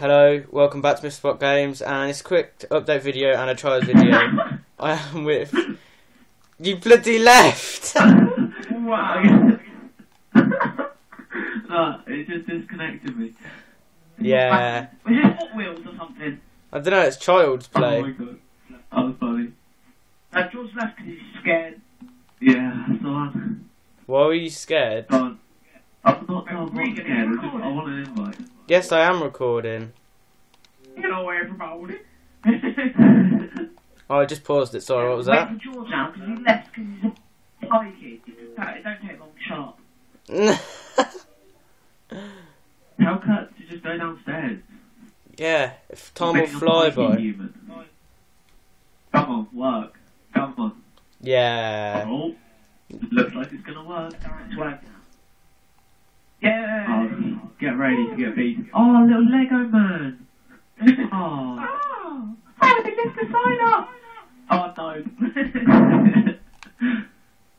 Hello, welcome back to Mr. Spot Games, and it's a quick update video and a trials video. I am with. You bloody left! Wow. uh, it just disconnected me. yeah. Was it Hot Wheels or something? I don't know, it's child's play. Oh my god. That was funny. Uh, George left because he's scared. Yeah, that's the one. Why were you scared? Go on. I'm not, no, I'm not Regan, scared. I, just, I want an invite. Yes, I am recording. Hello, everybody. Oh, I just paused it, sorry, what was that? Wait for George now because he left because he's a pikey. Don't, don't take long, shut up. Tell Kurt to just go downstairs. yeah, if time will fly by. Come on, work. Come on. Yeah. Oh, looks like it's gonna work. Yeah. Oh, get ready to get beat. Oh, little Lego man. Oh. Oh, oh, they lift the sign up. Oh no.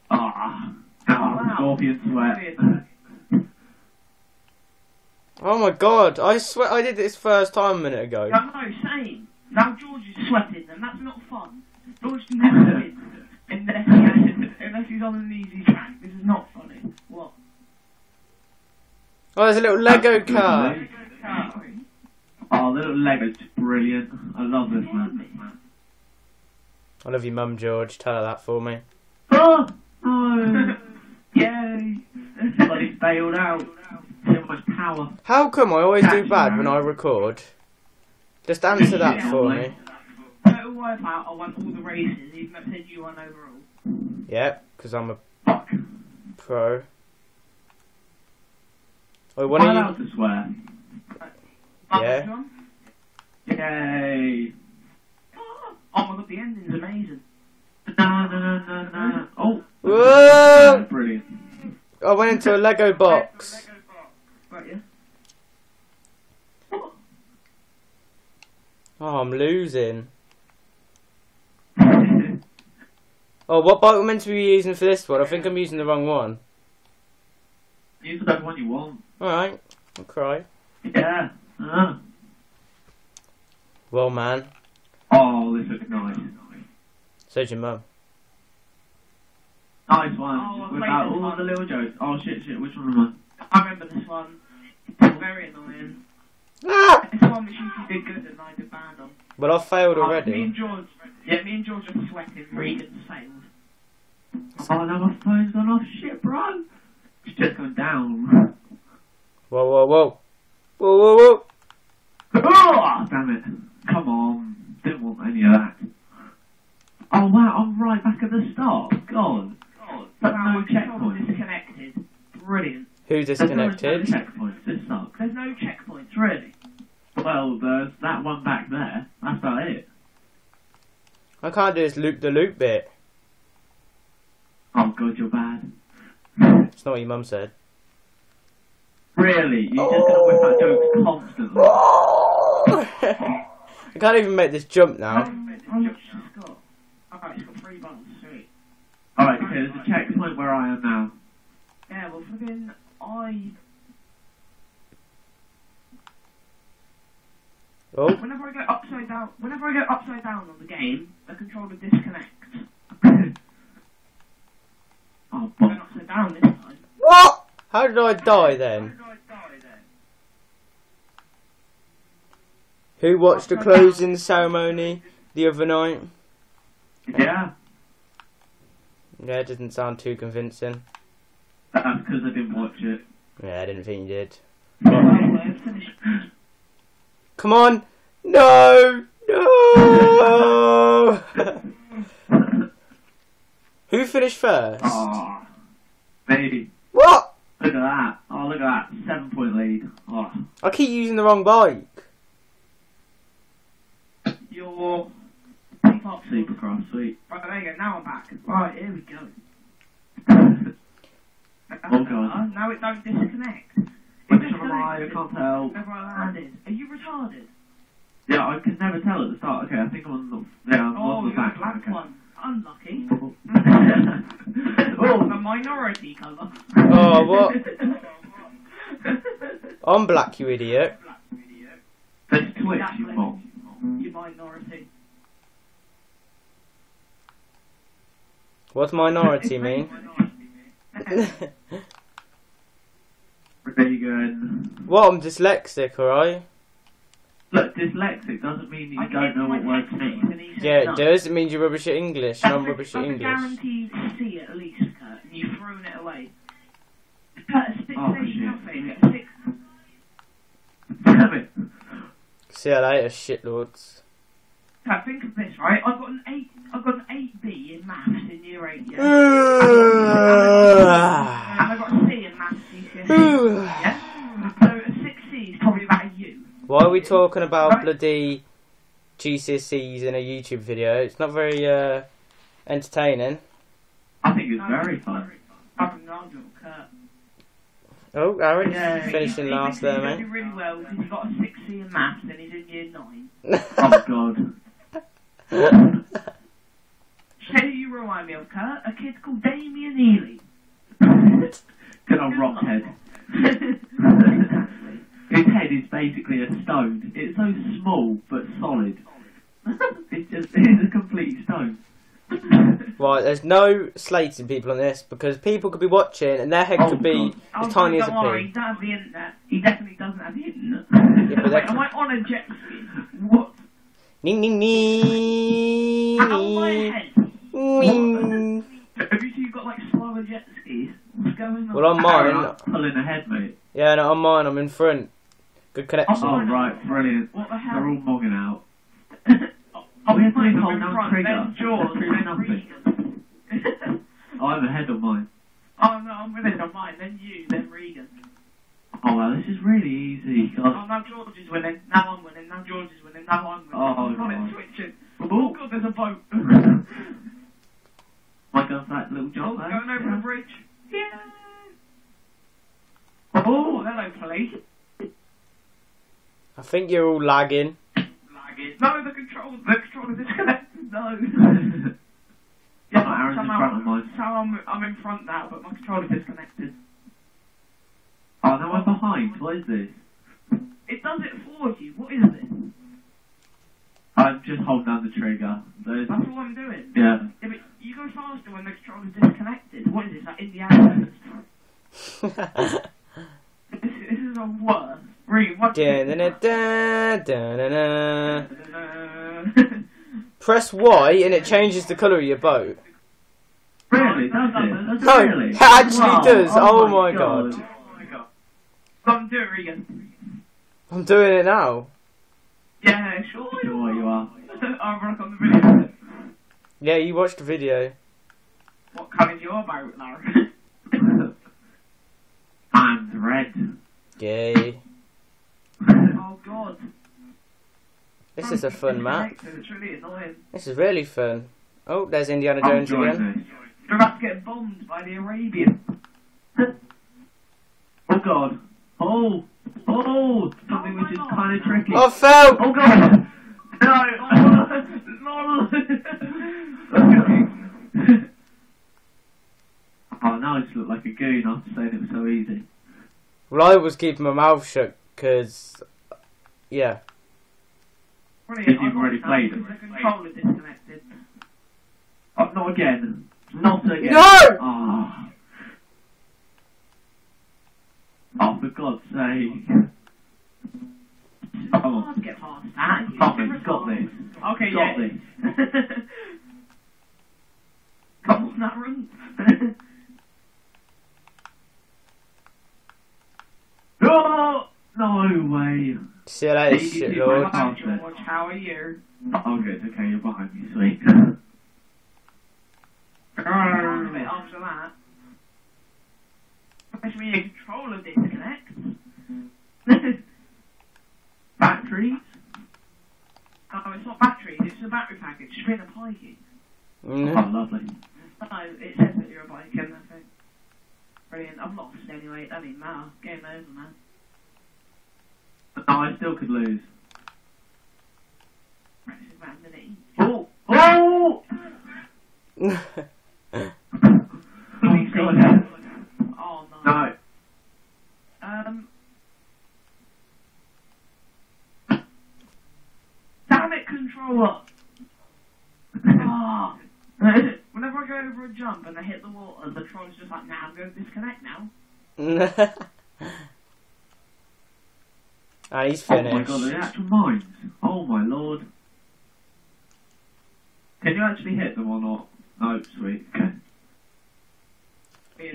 Ah. Oh, Ah, wow. scorpion sweat. Oh my god, I swear I did this first time a minute ago. I know, same. Now George is sweating, and that's not fun. George never wins unless, he, unless he's on an easy track. This is not funny. What? Oh, there's a little Lego car. Oh, little Lego's brilliant. I love this man. I love your Mum George. Tell her that for me. Oh, no. Yay! But he bailed out. Too much power. How come I always do bad when I record? Just answer that Yeah, for like- me. Total wipeout, I won all the races, even though it said you won overall. Yep, because I'm a Fuck. pro. Oh, what I are allowed you? to swear? Yeah. Yay. Oh my god, the ending's amazing. No, no, no. Oh. Whoa! Brilliant. I went into a Lego box. Right, yeah? Oh, I'm losing. Oh, what bike we're meant to be using for this one? I think I'm using the wrong one. Use whatever one you want. Alright, I'll cry. Yeah. Uh. Well, man, Oh, this looks nice. so's your mum. Nice one. Oh, I Without all one. the little jokes. Oh shit, shit. Which one am I remember this one. It's very annoying. Ah! It's one which you did good and I did bad on. Well, I failed Uh, me and George, yeah, me and George are sweating. Regan failed. I? Oh no, my phone's gone off. Shit, bro. It's just going down. Whoa, whoa, whoa. Whoa, whoa, whoa. Oh, damn it. Come on. Didn't want any of that. Oh wow, I'm right back at the start. God. God, But wow, no my controller checkpoints. disconnected. Brilliant. Who disconnected? There's no checkpoints. This sucks. There's no checkpoints, really. Well, there's that one back there. That's about it. I can't do this loop the loop bit. Oh god, you're bad. It's not what your mum said. Really? You just gonna whip out jokes constantly. I can't even make this jump now. How much it's got? Alright, it's got three buttons, sweet. Alright, okay, there's a checkpoint where I am now. Yeah, well, flipping, I. Oh, Whenever I go upside down, whenever I go upside down on the game, the controller disconnects. oh, I but went upside down this time. what? How did I die then? How did I die then? Who watched the closing ceremony the other night? yeah, Yeah, it doesn't sound too convincing. that's because I didn't watch it. Yeah, I didn't think you did. Come on! No! No! Who finished first? Oh, baby. What? Look at that. Oh, look at that. Seven point lead. Oh, I keep using the wrong bike. Your. Keep up, Supercross, sweet. Right, there you go, now I'm back. Right, here we go. Oh, God. Uh, now it don't disconnect. It Which one am I? I can't tell. Whenever I landed. Are you retarded? Yeah, I can never tell at the start. Okay, I think I'm on the. Yeah, I'm Oh, on the you're back. the black okay. one. Unlucky. oh, the minority colour. Oh, what? I'm black, you idiot. the Twitch, Exactly. you mom. You minority. What's minority mean? Regan. what? I'm dyslexic, alright? Look, dyslexic doesn't mean you I don't know what words mean. and he said Yeah, it does. It means you're rubbish at English, and I'm rubbish at that's a English. guaranteed C at least, Kurt, and you've thrown it away. Kurt, a six Oh, eight shit. nothing. A six. Damn it. See you later, shitlords. Kurt, think of this, right? I've got an eight. I've got an eight B in maths in year eight. Yeah. and I got a C in maths GCSE. yeah. So a six C is probably about a U. Why are we talking about bloody GCSEs in a YouTube video? It's not very uh, entertaining. I think it's very fun. Having Nigel, Kurt. Oh, Aaron, Yeah, finishing he, last he, there, he's mate. doing really well because he got a six C in maths and he's in year nine. Oh god. Who you remind me of, Kurt? A kid called Damien Ely. Good old rockhead. His head is basically a stone. It's so small but solid. It's just it's a complete stone. right, there's no slating people on this because people could be watching and their head Oh, could be Oh, as tiny as don't a worry, he doesn't have the internet. He definitely doesn't have the internet. Yeah, but Wait, am I on a jet ski? What? Ning ning ning. How am I ahead? Ning. Have you two got like slower jet skis? What's going on? Well, on mine, Pulling ahead, mate. yeah, no, on mine, I'm in front. Good connection. Oh, oh, right, brilliant. What the They're all mugging out. oh, we oh, have to mine, hold I'm down in front, trigger. then Jaws, That's really then nothing. Regan. Oh, I'm ahead on mine. oh no, I'm with it on mine, then you, then Regan. Oh, well, this is really easy. Oh, God. now George is winning, now I'm winning, now George is winning, now I'm winning. Oh, oh god, God. it's switching. Oh, Oh god, there's a boat. my God, that little oh, jump there. going over Yeah. the bridge. Yeah. Oh, Oh, oh hello, police. I think you're all lagging. Lagging. No, the control, the controller disconnected. No. yeah, Oh, Aaron's in front of mine. So I'm, I'm in front now, but my controller disconnected. oh, now I'm behind. What is this? It does it for you. What is it? I'm just holding down the trigger. There's, That's all I'm doing. yeah. Yeah, but you go faster when the controller's disconnected. What is this, like Indiana? this, this is a worst. Read, what? Da-na-na-da, da-na-na. Press Y and it changes the colour of your boat. Really? Does it? No, really? it actually Wow. does. Oh, Oh my God. oh my god. Come do it, Regan. I'm doing it now. Yeah, sure. Sure you are. I'll rock on the video. Yeah, you watched the video. What colour colour's your boat, Larry? and red. Yay. oh god. This is a fun map. It's really annoying. This is really fun. Oh, there's Indiana I'm Jones enjoying again. this. You're about to get bombed by the Arabian. Oh god. Oh. Oh. Something which is kind of tricky. Oh, I fell! Oh god. No. no. oh, now I just look like a goon after saying it was so easy. Well, I was keeping my mouth shut because, yeah. Brilliant. Because you've already played because it. The controller disconnected. Oh, not again. Not again. No! Oh. Oh, for God's sake. Oh, Oh, I'll get past that. Stop it. Got this. Okay, Got yeah. this. Come on, that run. Oh, no way. See you later, You- you- you- shitlord. Hi, George, how are you? Oh, good. Okay, you're behind me. Sweet. A after that. Press me a controller disconnect. Batteries? oh, it's not batteries, it's a battery package. It's been a pikey. Oh, Mm. lovely. No, it says that you're a biker, I think. Brilliant. I'm lost anyway, it doesn't even matter. Game over, man. No, I still could lose. This is about a minute each. Oh! Oh! Oh, God. Oh, no. No. Um, controller. Ah. Whenever I go over a jump and I hit the water, the troll's just like, nah, I'm going to disconnect now. and he's Oh my god, the actual mines. Oh my lord. Can you actually hit them or not? No, sweet. Okay.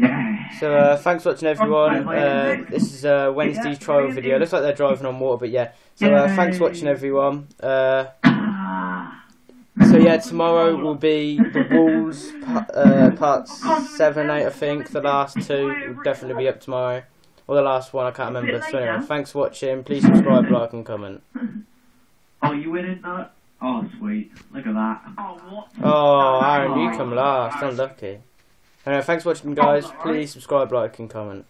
Yeah. So uh, thanks for watching everyone. Uh, this is uh, Wednesday's trial video. Looks like they're driving on water, but yeah. So uh, thanks for watching everyone. Uh, Ah. so yeah, tomorrow will be the walls uh, part seven, eight, I think. The last two will definitely be up tomorrow, or the last one I can't remember. So anyway, thanks for watching. Please subscribe, like, and comment. Oh, you winning that? Oh, sweet. Look at that. Oh, what? Oh, Aaron, you come last. Unlucky. Anyway, thanks for watching, guys. Please subscribe, like, and comment.